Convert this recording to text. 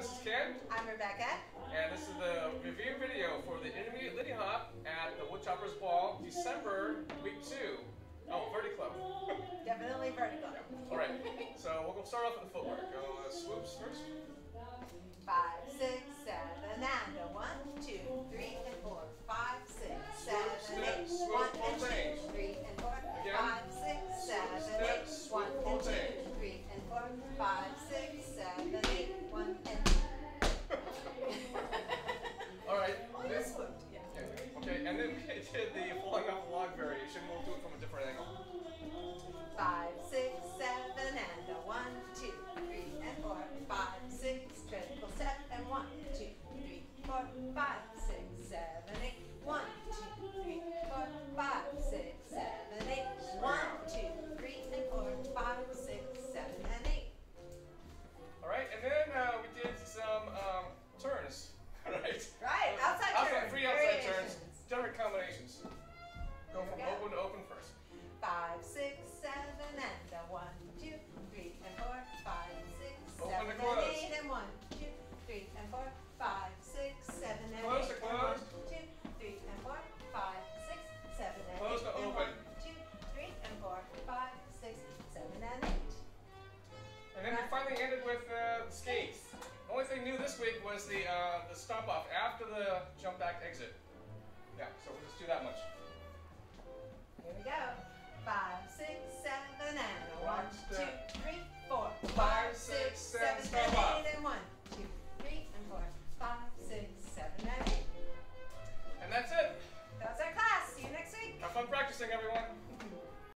this is Ken, I'm Rebecca. and this is the review video for the Intermediate Lindy Hop at the Woodchoppers Ball, December, week two. Oh, Verdi Club. Definitely vertical. All right, so we'll start off with the footwork. The falling off the log variation. We'll do it from a different angle. Five, six, seven, and a one, two, three, and four. Five, six, triple step, and one, two, three, four. Five, finally ended with uh, the skates. Only thing new this week was the uh, the stomp off after the jump back exit. Yeah, so we'll just do that much.